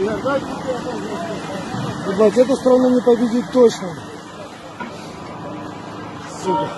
Ебать, эту страну не победить точно. Сука.